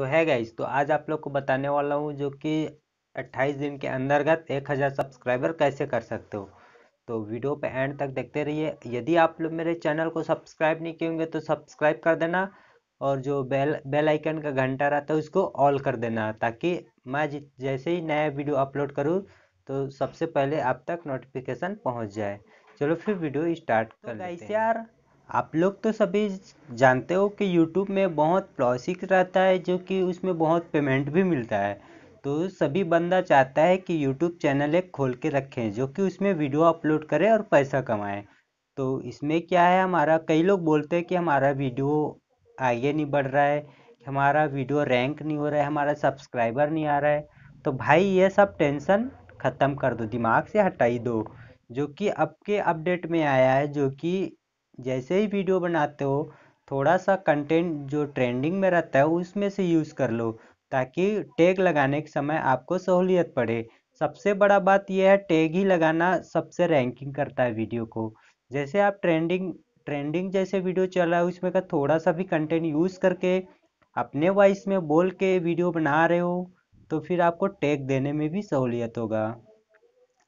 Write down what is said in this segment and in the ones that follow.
सो है गाइस तो आज आप लोग को बताने वाला हूँ जो कि 28 दिन के अंतर्गत 1000 सब्सक्राइबर कैसे कर सकते हो। तो वीडियो पे एंड तक देखते रहिए। यदि आप लोग मेरे चैनल को सब्सक्राइब नहीं किए होंगे तो सब्सक्राइब कर देना और जो बेल बेल आइकन का घंटा रहता है उसको ऑल कर देना ताकि मैं जैसे ही नया वीडियो अपलोड करूँ तो सबसे पहले आप तक नोटिफिकेशन पहुँच जाए। चलो फिर वीडियो स्टार्ट कर तो लेते हैं। यार आप लोग तो सभी जानते हो कि यूट्यूब में बहुत प्रोसिक रहता है, जो कि उसमें बहुत पेमेंट भी मिलता है। तो सभी बंदा चाहता है कि यूट्यूब चैनल एक खोल के रखें, जो कि उसमें वीडियो अपलोड करें और पैसा कमाएँ। तो इसमें क्या है, हमारा कई लोग बोलते हैं कि हमारा वीडियो आगे नहीं बढ़ रहा है हमारा वीडियो रैंक नहीं हो रहा है, हमारा सब्सक्राइबर नहीं आ रहा है। तो भाई, ये सब टेंशन ख़त्म कर दो, दिमाग से हटाई दो, जो कि अब के अपडेट में आया है, जो कि जैसे ही वीडियो बनाते हो थोड़ा सा कंटेंट जो ट्रेंडिंग में रहता है, उसमें से यूज़ कर लो, ताकि टैग लगाने के समय आपको सहूलियत पड़े। सबसे बड़ा बात यह है टैग ही लगाना सबसे रैंकिंग करता है वीडियो को। जैसे आप ट्रेंडिंग ट्रेंडिंग जैसे वीडियो चल रहा है, उसमें का थोड़ा सा भी कंटेंट यूज़ करके, अपने वॉइस में बोल के वीडियो बना रहे हो तो फिर आपको टैग देने में भी सहूलियत होगा,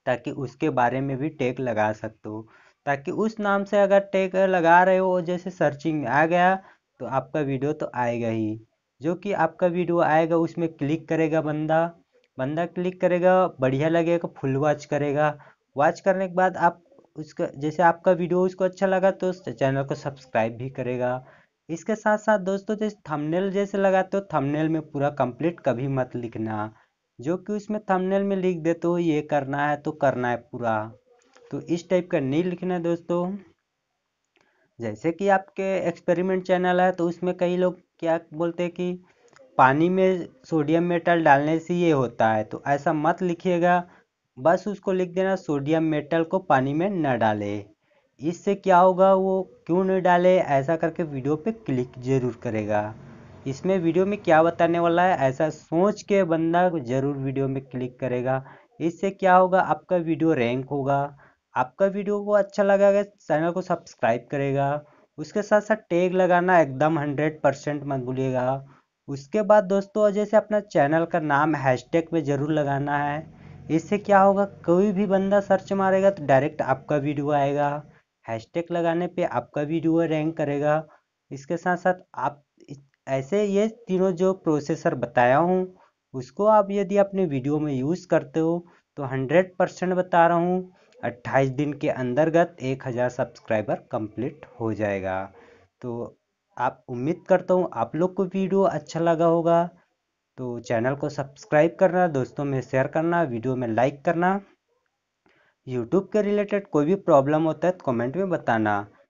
ताकि उसके बारे में भी टैग लगा सकते हो। ताकि उस नाम से अगर टैग लगा रहे हो, जैसे सर्चिंग आ गया तो आपका वीडियो तो आएगा ही। जो कि आपका वीडियो आएगा, उसमें क्लिक करेगा बंदा। बंदा क्लिक करेगा, बढ़िया लगेगा फुल वॉच करेगा। वॉच करने के बाद आप उसका, जैसे आपका वीडियो उसको अच्छा लगा तो चैनल को सब्सक्राइब भी करेगा। इसके साथ साथ दोस्तों, जैसे थंबनेल जैसे लगाते हो थंबनेल में पूरा कंप्लीट कभी मत लिखना। जो कि उसमें थंबनेल में लिख देते हो, ये करना है तो करना है पूरा। तो इस टाइप का नहीं लिखना है दोस्तों। जैसे कि आपके एक्सपेरिमेंट चैनल है तो उसमें कई लोग क्या बोलते हैं कि पानी में सोडियम मेटल डालने से ये होता है तो ऐसा मत लिखिएगा। बस उसको लिख देना सोडियम मेटल को पानी में न डाले। इससे क्या होगा, वो क्यों नहीं डाले, ऐसा करके वीडियो पे क्लिक ज़रूर करेगा। इसमें वीडियो में क्या बताने वाला है, ऐसा सोच के बंदा ज़रूर वीडियो में क्लिक करेगा। इससे क्या होगा, आपका वीडियो रैंक होगा। आपका वीडियो को अच्छा लगा चैनल को सब्सक्राइब करेगा, उसके साथ साथ टैग लगाना एकदम हंड्रेड परसेंट मत भूलिएगा। उसके बाद दोस्तों, जैसे अपना चैनल का नाम हैशटैग में ज़रूर लगाना है, इससे क्या होगा, कोई भी बंदा सर्च मारेगा तो डायरेक्ट आपका वीडियो आएगा। हैशटैग लगाने पे आपका वीडियो रैंक करेगा। इसके साथ साथ आप ऐसे ये तीनों जो प्रोसेसर बताया हूँ, उसको आप यदि अपने वीडियो में यूज़ करते हो तो हंड्रेड परसेंट बता रहा हूँ 28 दिन के अंतर्गत 1000 सब्सक्राइबर कंप्लीट हो जाएगा। तो आप उम्मीद करता हूँ आप लोग को वीडियो अच्छा लगा होगा। तो चैनल को सब्सक्राइब करना, दोस्तों में शेयर करना, वीडियो में लाइक करना। यूट्यूब के रिलेटेड कोई भी प्रॉब्लम होता है तो कमेंट में बताना।